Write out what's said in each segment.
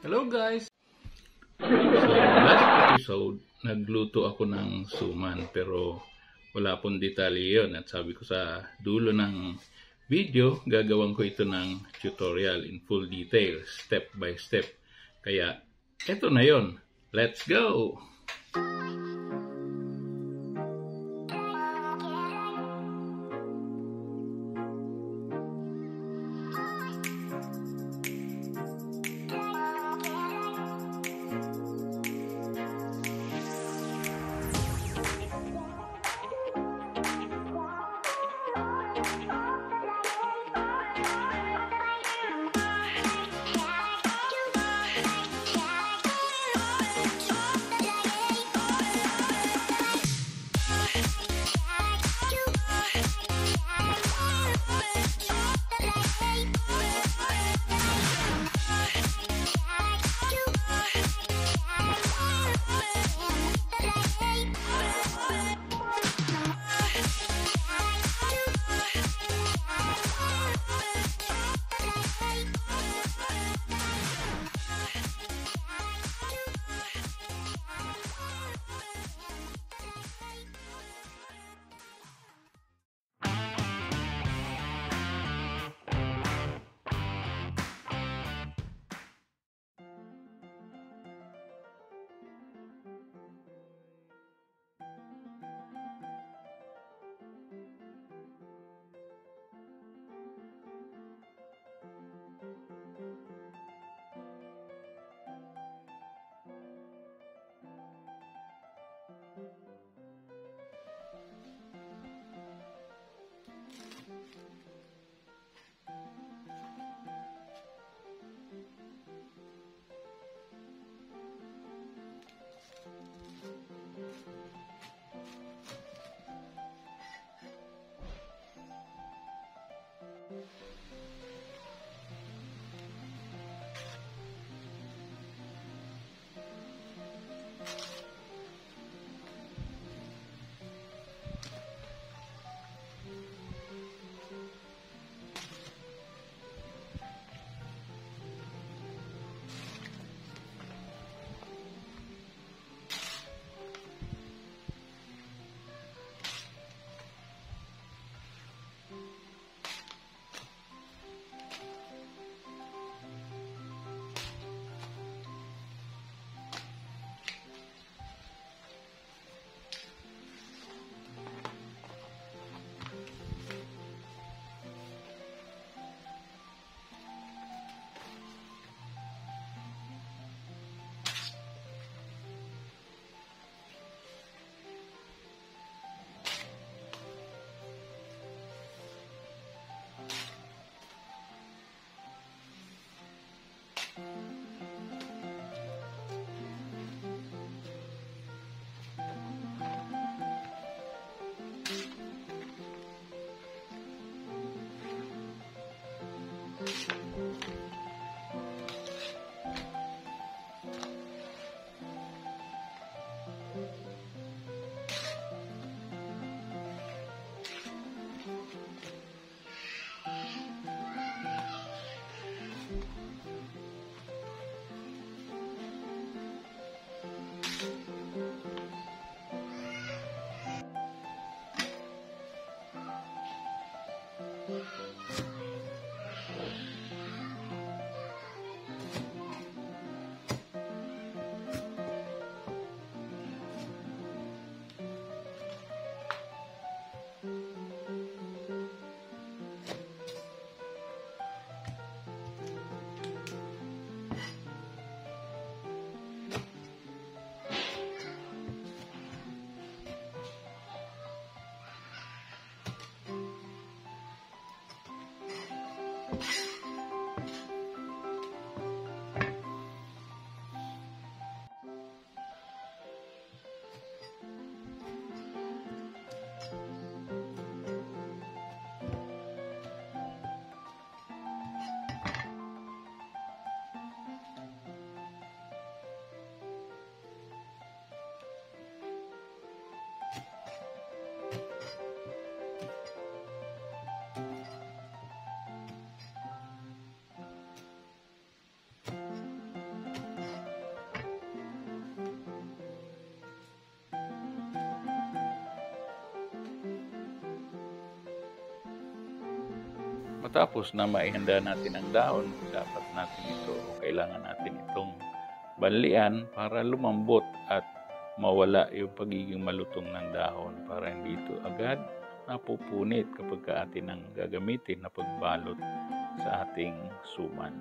Hello guys! Last episode, nagluto ako ng suman pero wala pong detalye yun. At sabi ko sa dulo ng video, gagawin ko ito ng tutorial in full detail, step by step. Kaya, eto na yon. Let's go! Matapos na maihanda natin ang daon, dapat natin ito o kailangan natin itong banlian para lumambot at mawala yung pagiging malutong ng dahon para hindi ito agad napupunit kapag ka atin ang gagamitin na pagbalot sa ating suman.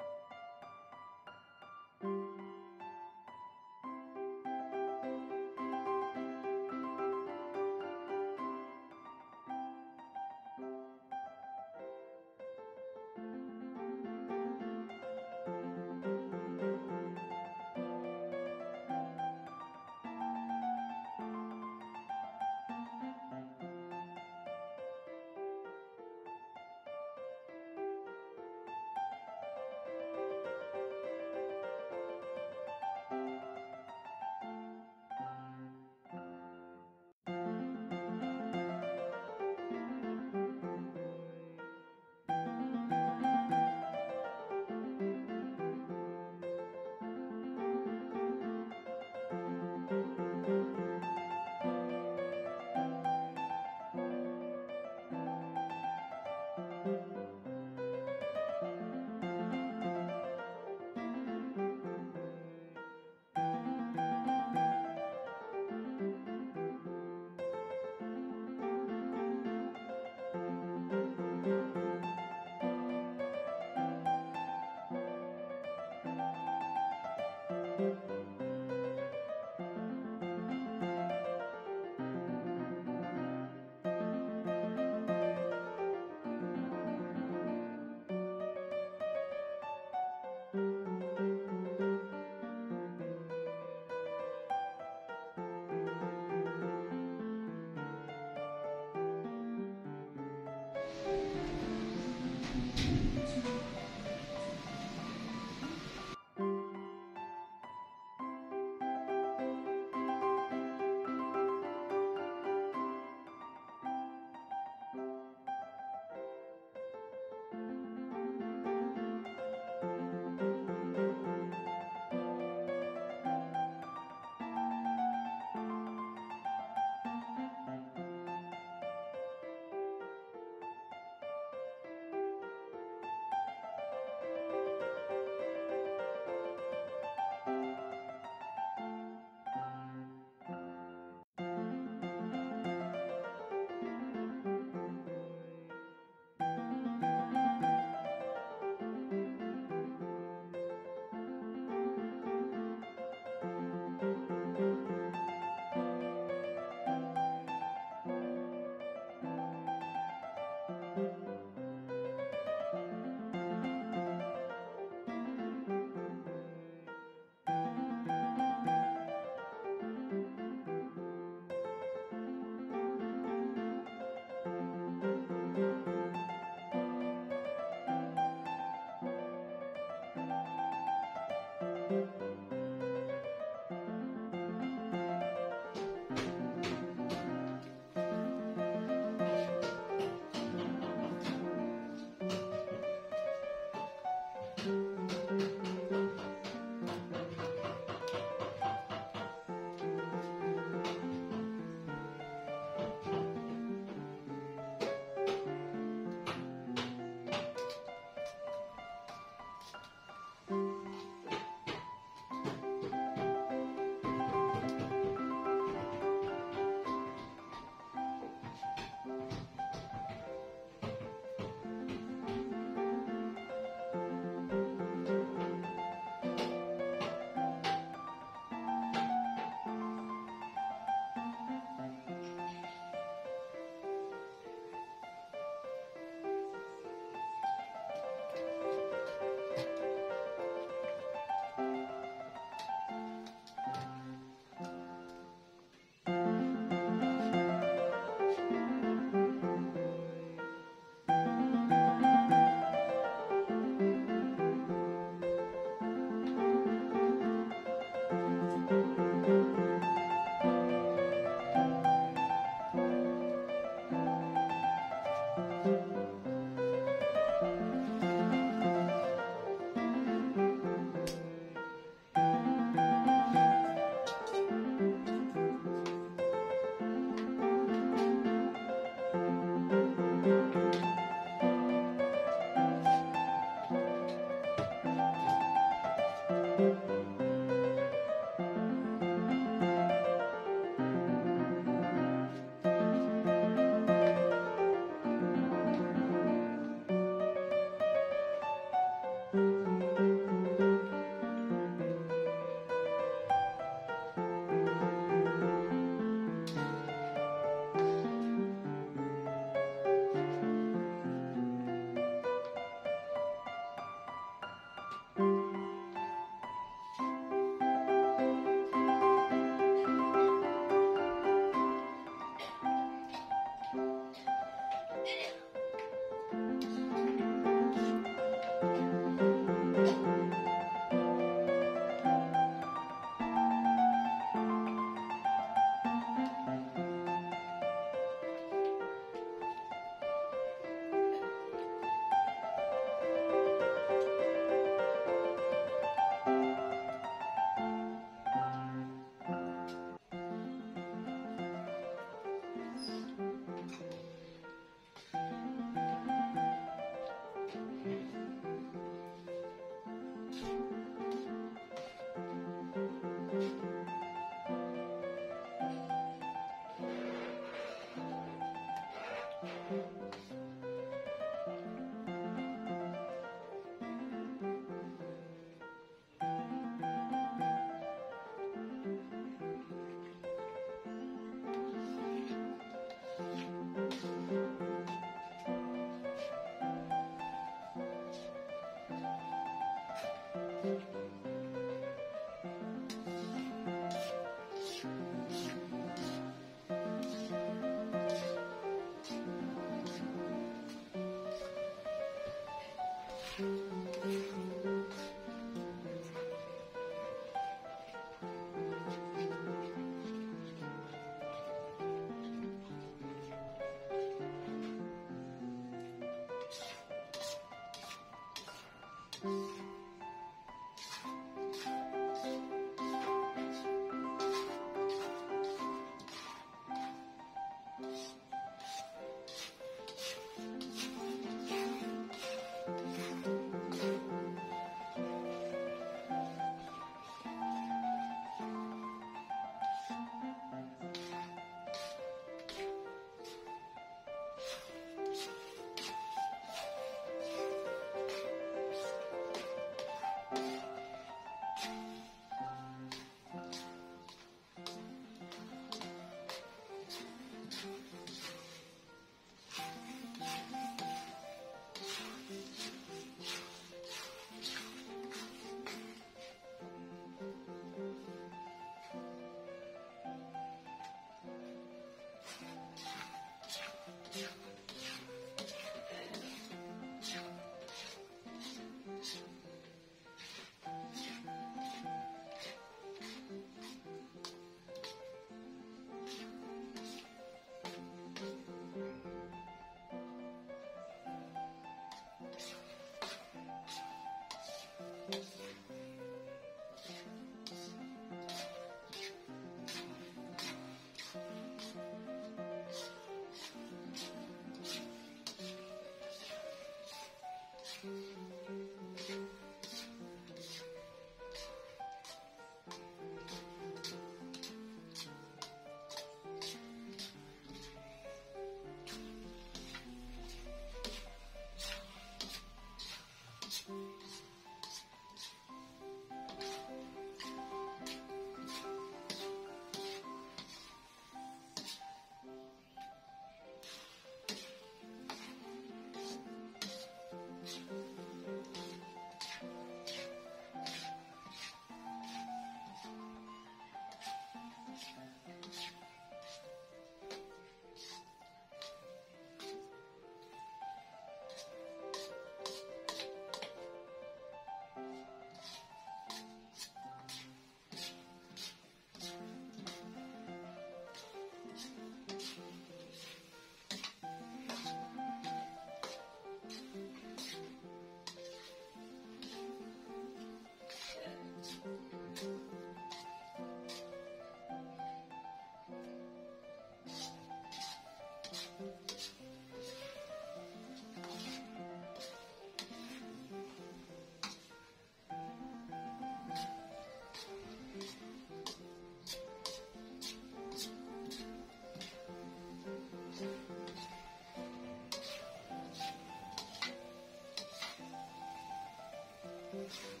Tschüss.